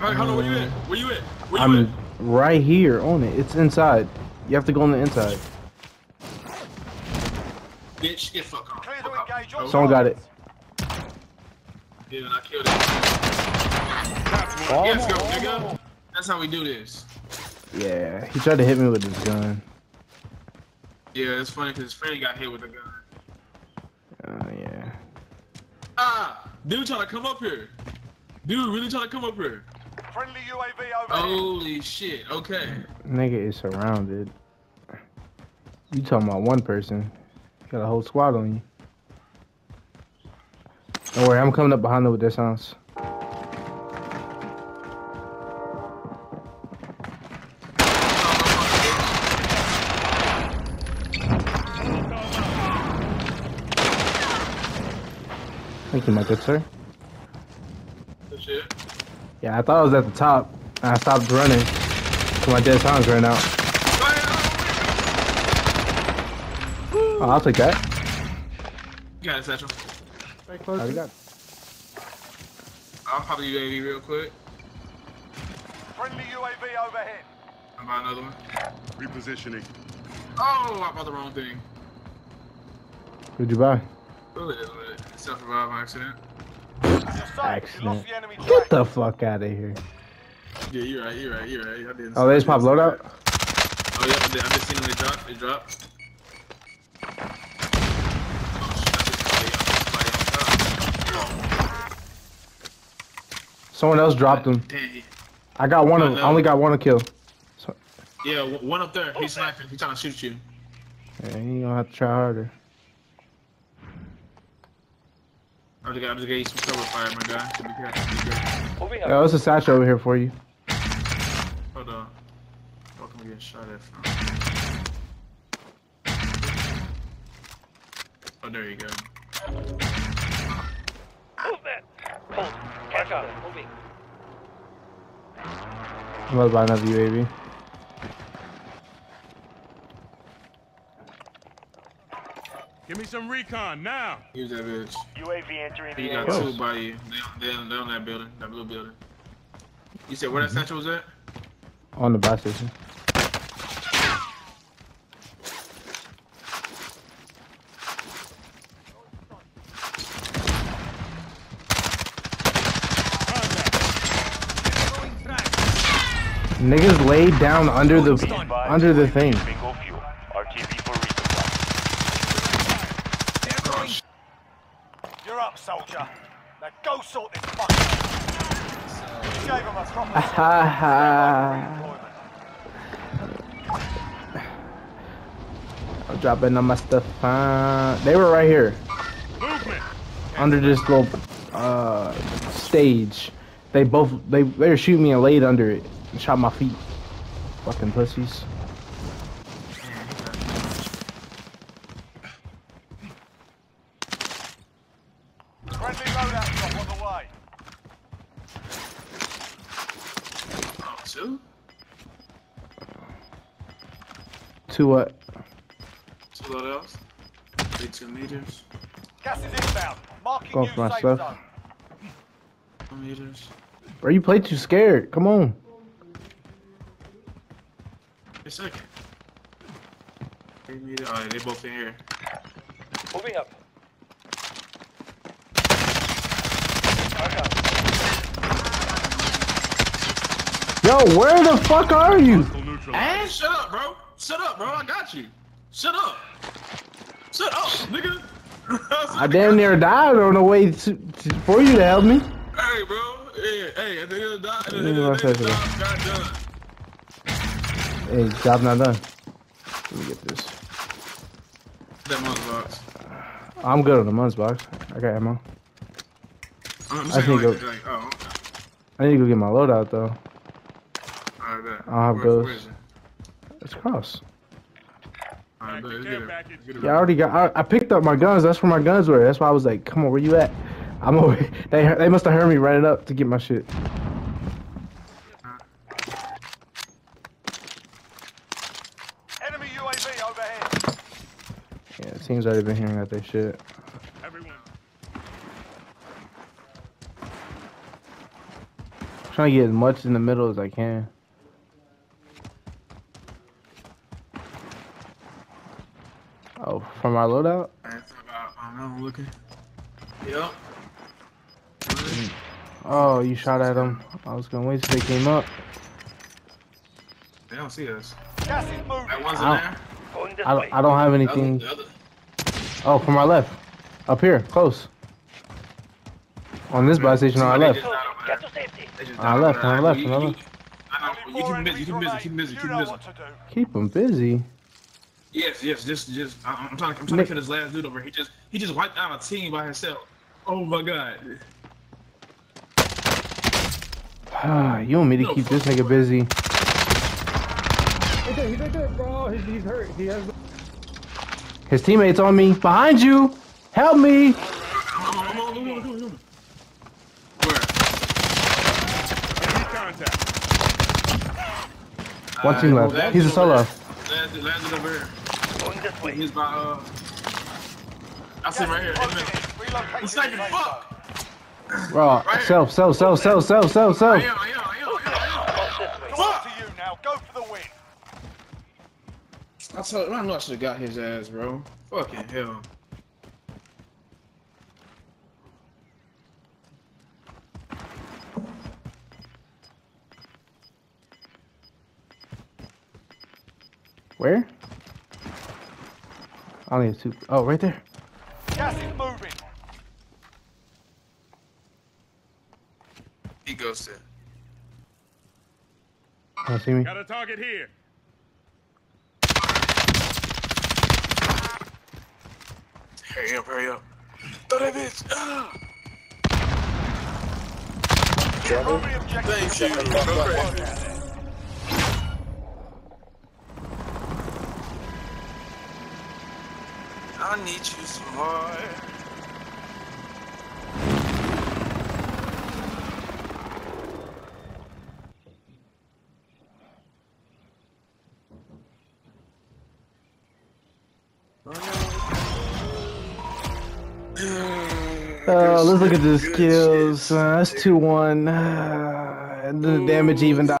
Alright, hold on, where you at? Where you at? Where you I'm at? right here on it. It's inside. You have to go on the inside. Bitch, get fuck off. Clear to Fuck off. engage all Oh, Someone got it. Yeah, I killed it. Yes, go, nigga. That's how we do this. Yeah, he tried to hit me with his gun. Yeah, it's funny because his friend got hit with a gun. Oh yeah. Ah! Dude trying to come up here. Dude really trying to come up here. Friendly UAV overhead. Holy shit, okay. Nigga is surrounded. You talking about one person? Got a whole squad on you. Don't worry, I'm coming up behind them with their sounds. Thank you, my good sir. Good shit. Yeah, I thought I was at the top. and I stopped running. So my dead silence ran out. Oh, I'll take that. You got it, Satchel. Already got it. I'll pop the UAV real quick. Friendly UAV overhead. I'll buy another one. Repositioning. Oh, I bought the wrong thing. What'd you buy? Ooh, it is lit. Self-revive accident. Accident. Get the fuck out of here. Yeah, you're right, you're right, you're right. I didn't Oh, they just pop loadout? Oh, yeah, I, did, I just seen them. They drop. They drop. Oh, shit, I just saw the- Someone else dropped him. Dang. I got one of I know. I only got one to kill. So, Yeah, one up there. He's sniping. He's trying to shoot you. yeah, you gonna have to try harder. I'm just, gonna- I'm just gonna use some cover fire, my guy. So be careful. Be careful. Moving up. Yeah, there's a satchel over here for you. Hold on. Welcome to getting shot at from. Oh, there you go. Move that. Hold. Back up. Moving. I'm about to buy another UAV. Give me some recon now. Use that bitch. UAV entering the You got two by you. They, they, they on that building, that blue building. You said where that mm-hmm. satchel was at? On the buy station. Niggas laid down under the under the thing. You're up, soldier. Now go sort this fucker. You gave him a proper. I'm dropping on my stuff. Uh, they were right here Movement. under this little uh stage. They both they they were shooting me and laid under it and shot my feet. Fucking pussies. Friendly loadout drop on the way. Oh, two? To what? Two loadouts? Three two meters. Gas is inbound. Marking Go new for my stuff. zone. Two meters. Bro, you play too scared. Come on. Wait a second. Three meters. Oh, they both in here. Moving up. Yo, where the fuck are you? Hey, shut up, bro. Shut up, bro. I got you. Shut up. Shut up, nigga. I damn near died on the way to, to, for you to help me. Hey, bro. Hey, hey, at the end of the day, at the Yeah, end of what's the day, job got done. Hey, job not done. Let me get this. That month box. I'm good on the months box. I got ammo. Oh, I'm I think like, go- like, oh, okay. I need to go get my loadout though. Bet. I'll have Where- those. Where is it? It's cross. Alright, bet. Let's Care get it. Get it Yeah, I already got. I, I picked up my guns. That's where my guns were. That's why I was like, "Come on, where you at?" I'm over. They they must have heard me running up to get my shit. Enemy UAV overhead. Yeah, the team's already been hearing out their shit. Everyone. trying to get as much in the middle as I can. Oh, from our loadout? That's about, I don't know, I'm looking. Yep. Oh, you shot at them. I was gonna wait till they came up. They don't see us. Gas is moving. That one's in there. I don't, I don't have The other, anything. the other. Oh, from our left. Up here, close. On this buy station on our left. just died over Get there. to safety. They just On our left, on our left, on our left. I know, you keep him busy, keep him busy, keep him busy, keep him busy. Yes, yes, just, just, I- I'm trying, I'm trying to Nick- kill this last dude over. He just, he just wiped out a team by himself. Oh my god. Ah, you want me to No, keep this nigga you. busy? He's right he's right there, bro. He's, he's hurt. He has. His teammates on me. Behind you! Help me! Come on, come on. Where? One team left. He's a dude solo. Over there. Last dude, last dude over here. Going this way. He's by, uh, I see him right here. Gas in the is middle. closing in. Relocate He's to the taking safe fuck. zone. Bro, self, self, self, self, self, self, I self. am, I am, I am, I am, I Going this way. To you now. Go for the win. I told I knew I should have got his ass, bro. Fucking hell. Where? I only have two. Oh, right there. Gas is moving. He ghosted. Don't see me. Got a target here. Hurry up, hurry up. Throw that bitch. Ah. Primary. Thank you. Go crazy. Need you some more. Uh, let's look at the skills. Uh, that's 2 1. Uh, the damage evened out.